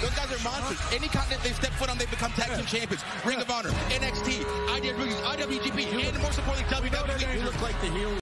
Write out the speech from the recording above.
Those guys are monsters. Any continent they step foot on, they become tag team champions. Ring of Honor, NXT, IWGP, IWGP, and most importantly, WWE. You look like the heel.